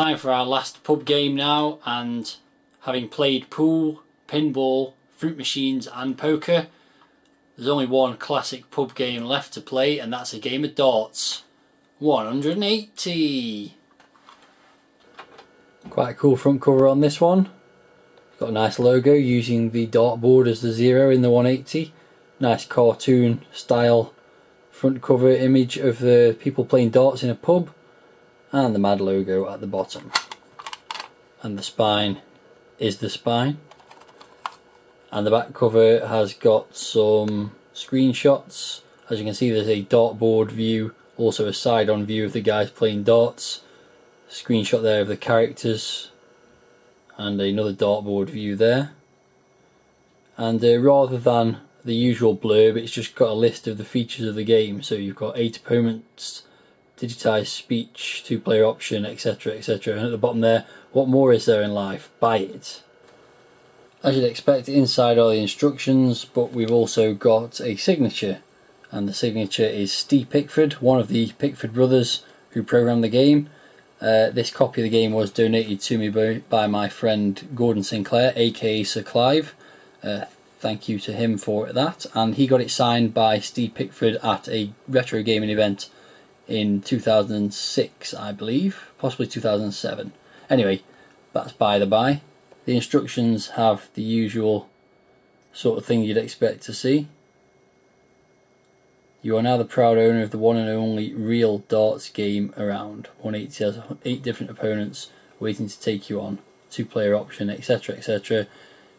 time for our last pub game now and having played pool, pinball, fruit machines and poker there's only one classic pub game left to play and that's a game of darts. 180! Quite a cool front cover on this one. Got a nice logo using the dartboard as the zero in the 180. Nice cartoon style front cover image of the people playing darts in a pub and the MAD logo at the bottom. And the spine is the spine. And the back cover has got some screenshots. As you can see there's a dartboard view, also a side-on view of the guys playing darts. Screenshot there of the characters and another dartboard view there. And uh, rather than the usual blurb, it's just got a list of the features of the game. So you've got eight opponents, digitized speech, two player option, etc. etc. And at the bottom there, what more is there in life? Buy it. As you'd expect, inside are the instructions, but we've also got a signature. And the signature is Steve Pickford, one of the Pickford brothers who programmed the game. Uh, this copy of the game was donated to me by, by my friend Gordon Sinclair, aka Sir Clive. Uh, thank you to him for that. And he got it signed by Steve Pickford at a retro gaming event in 2006, I believe, possibly 2007. Anyway, that's by the by. The instructions have the usual sort of thing you'd expect to see. You are now the proud owner of the one and only real darts game around. 180 has eight different opponents waiting to take you on. Two player option, etc. etc.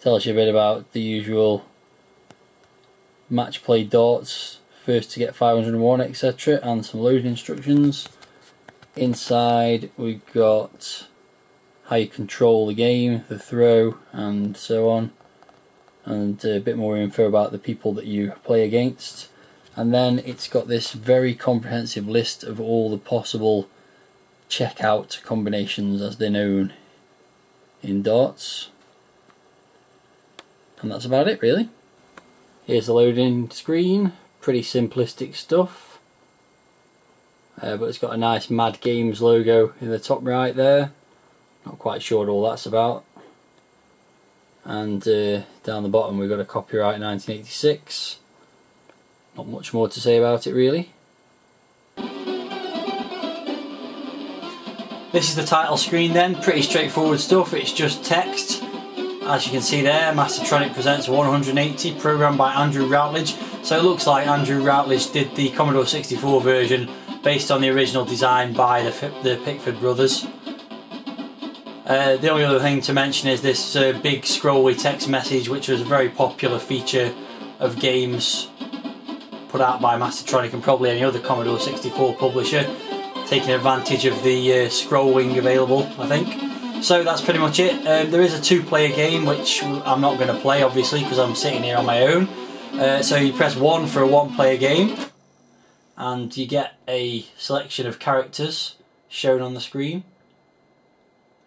Tells you a bit about the usual match play darts, first to get 501, etc. and some loading instructions. Inside we've got how you control the game, the throw, and so on, and a bit more info about the people that you play against. And then it's got this very comprehensive list of all the possible checkout combinations as they're known in darts. And that's about it really. Here's the loading screen, pretty simplistic stuff. Uh, but it's got a nice Mad Games logo in the top right there. Not quite sure what all that's about. And uh, down the bottom we've got a copyright 1986. Not much more to say about it really. This is the title screen then, pretty straightforward stuff, it's just text. As you can see there, Mastertronic presents 180, programmed by Andrew Routledge. So it looks like Andrew Routledge did the Commodore 64 version based on the original design by the, the Pickford brothers. Uh, the only other thing to mention is this uh, big scrolly text message which was a very popular feature of games put out by Mastertronic and probably any other Commodore 64 publisher taking advantage of the uh, scrolling available I think. So that's pretty much it. Um, there is a two player game which I'm not going to play obviously because I'm sitting here on my own. Uh, so you press 1 for a one player game and you get a selection of characters shown on the screen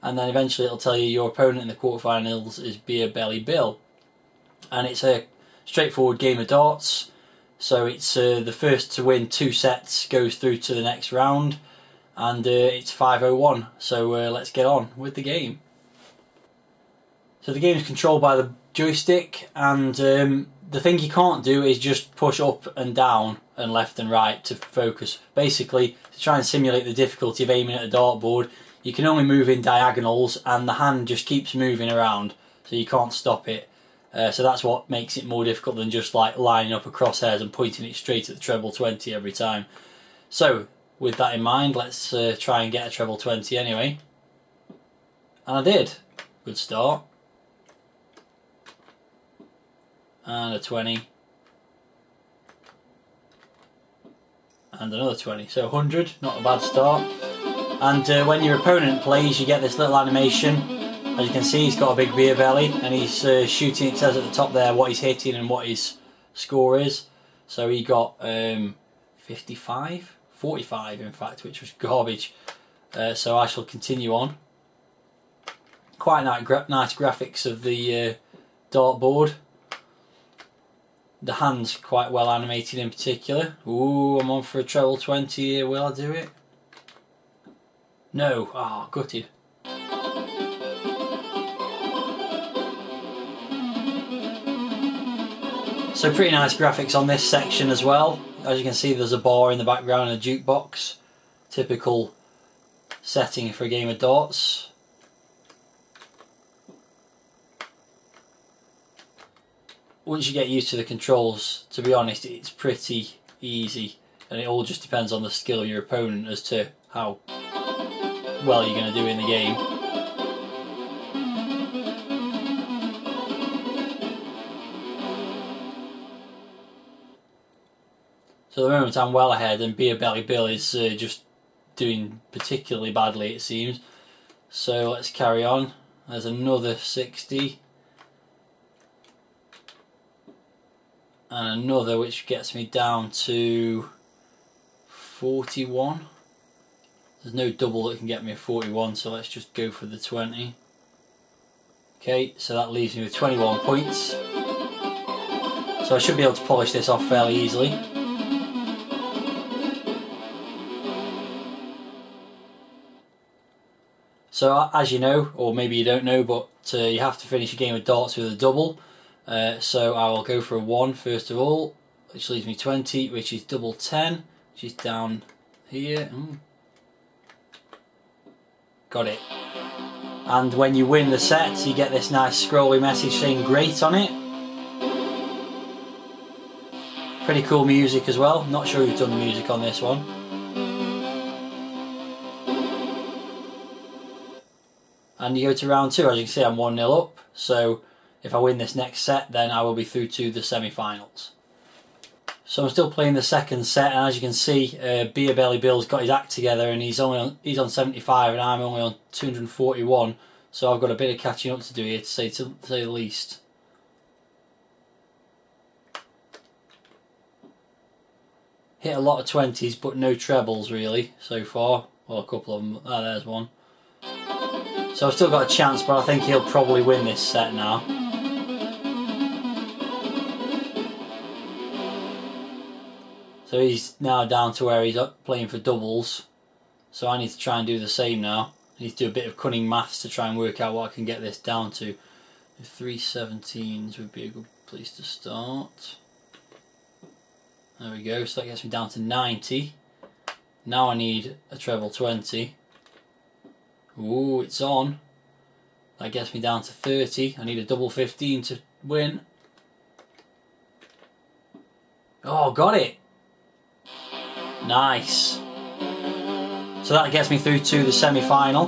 and then eventually it'll tell you your opponent in the quarterfinals is Beer Belly Bill. And it's a straightforward game of darts. So it's uh, the first to win two sets goes through to the next round, and uh, it's 5:01. So uh, let's get on with the game. So the game is controlled by the joystick, and um, the thing you can't do is just push up and down and left and right to focus. Basically, to try and simulate the difficulty of aiming at a dartboard, you can only move in diagonals and the hand just keeps moving around so you can't stop it. Uh, so that's what makes it more difficult than just like lining up a crosshairs and pointing it straight at the treble 20 every time. So with that in mind let's uh, try and get a treble 20 anyway. And I did. Good start. And a 20. And another 20. So 100, not a bad start. And uh, when your opponent plays, you get this little animation. As you can see, he's got a big beer belly, and he's uh, shooting. It says at the top there what he's hitting and what his score is. So he got um, 55, 45 in fact, which was garbage. Uh, so I shall continue on. Quite nice, gra nice graphics of the uh, dartboard. The hand's quite well animated in particular. Ooh, I'm on for a treble 20 here. Will I do it? No. Ah, oh, gutted. So pretty nice graphics on this section as well. As you can see there's a bar in the background and a jukebox. Typical setting for a game of darts. Once you get used to the controls, to be honest, it's pretty easy and it all just depends on the skill of your opponent as to how well you're going to do in the game. So at the moment I'm well ahead and Beer Belly Bill is uh, just doing particularly badly it seems. So let's carry on. There's another 60. And another which gets me down to 41. There's no double that can get me a 41 so let's just go for the 20. Okay, so that leaves me with 21 points. So I should be able to polish this off fairly easily. So as you know, or maybe you don't know, but uh, you have to finish a game of darts with a double. Uh, so I will go for a 1 first of all, which leaves me 20, which is double 10, which is down here. Mm. Got it. And when you win the set, you get this nice scrolly message saying great on it. Pretty cool music as well. Not sure who's done the music on this one. and you go to round two. As you can see, I'm 1 0 up. So if I win this next set, then I will be through to the semi finals. So I'm still playing the second set, and as you can see, uh, Beer Belly Bill's got his act together, and he's only on, he's on 75, and I'm only on 241. So I've got a bit of catching up to do here, to say to, to say the least. Hit a lot of 20s, but no trebles really so far. Well, a couple of them. Ah, there's one. So I've still got a chance, but I think he'll probably win this set now. So he's now down to where he's playing for doubles. So I need to try and do the same now. I need to do a bit of cunning maths to try and work out what I can get this down to. Three seventeens would be a good place to start. There we go, so that gets me down to 90. Now I need a treble 20. Ooh, it's on. That gets me down to 30. I need a double 15 to win. Oh, got it. Nice. So that gets me through to the semi-final.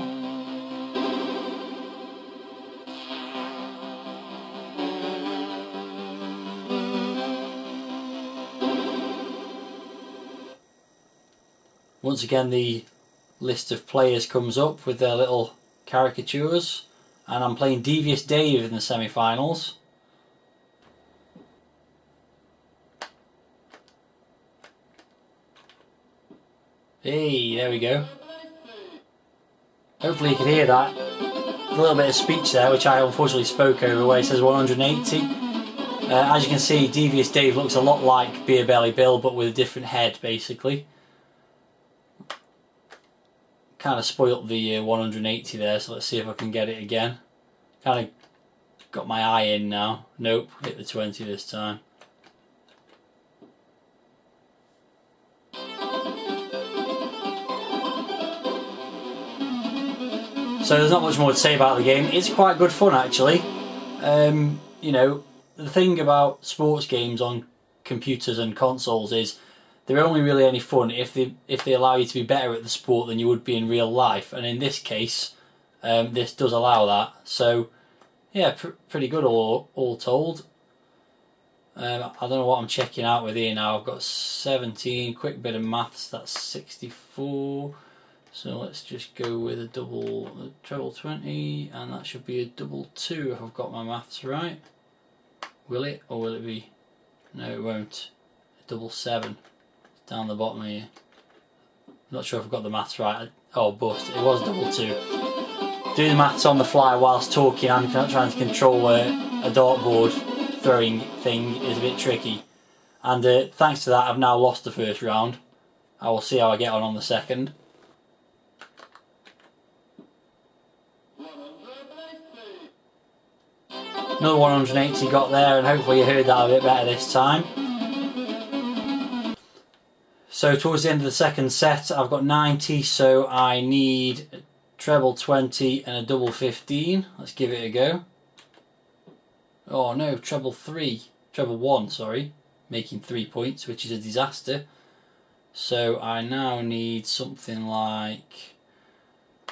Once again the list of players comes up with their little caricatures and I'm playing Devious Dave in the semi-finals. Hey, there we go. Hopefully you can hear that. A little bit of speech there, which I unfortunately spoke over, where it says 180. Uh, as you can see, Devious Dave looks a lot like Beer Belly Bill, but with a different head, basically kind of spoilt the uh, 180 there, so let's see if I can get it again. Kind of got my eye in now. Nope, hit the 20 this time. So there's not much more to say about the game. It's quite good fun actually. Um, you know, the thing about sports games on computers and consoles is they're only really any fun if they if they allow you to be better at the sport than you would be in real life. And in this case, um, this does allow that. So, yeah, pr pretty good all all told. Um, I don't know what I'm checking out with here now. I've got 17. Quick bit of maths. That's 64. So let's just go with a double, a treble 20, and that should be a double 2 if I've got my maths right. Will it, or will it be? No, it won't. A double 7 down the bottom here. Not sure if I've got the maths right. Oh, bust. It was double two. Do the maths on the fly whilst talking and trying to control a, a dartboard throwing thing is a bit tricky. And uh, thanks to that, I've now lost the first round. I will see how I get on on the second. Another 180 got there and hopefully you heard that a bit better this time. So towards the end of the second set I've got 90 so I need a treble 20 and a double 15. Let's give it a go. Oh no, treble 3. Treble 1, sorry. Making 3 points which is a disaster. So I now need something like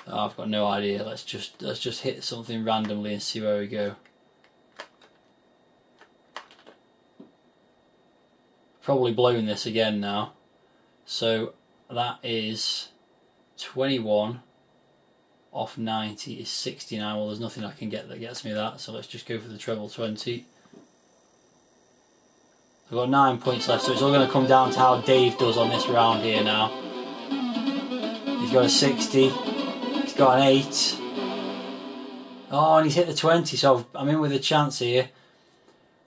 oh, I've got no idea. Let's just let's just hit something randomly and see where we go. Probably blowing this again now. So that is 21 off 90 is 69. Well, there's nothing I can get that gets me that, so let's just go for the treble 20. I've got nine points left, so it's all going to come down to how Dave does on this round here now. He's got a 60, he's got an 8. Oh, and he's hit the 20, so I'm in with a chance here.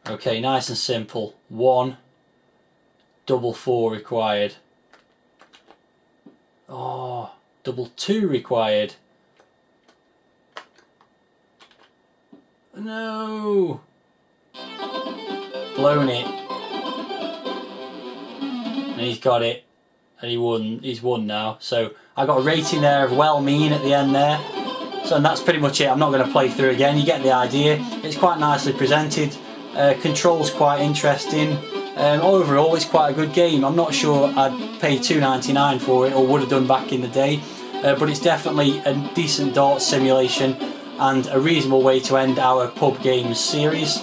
Okay, nice and simple. One, double four required. Oh, double two required. No! Blown it. And he's got it. And he won. He's won now. So I got a rating there of well mean at the end there. So and that's pretty much it. I'm not going to play through again. You get the idea. It's quite nicely presented. Uh, controls quite interesting. Um, overall, it's quite a good game. I'm not sure I'd pay 2.99 for it or would have done back in the day, uh, but it's definitely a decent dart simulation and a reasonable way to end our pub games series.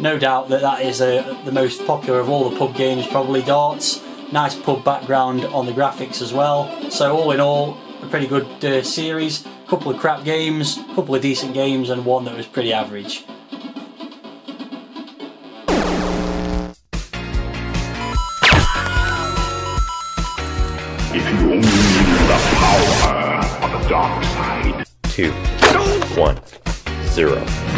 No doubt that that is uh, the most popular of all the pub games, probably darts. Nice pub background on the graphics as well. So all in all, a pretty good uh, series. Couple of crap games, couple of decent games, and one that was pretty average. Dark side. Two, one, zero.